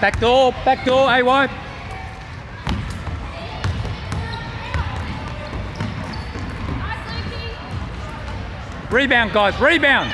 Back door, back door, AY. Rebound, guys, rebound.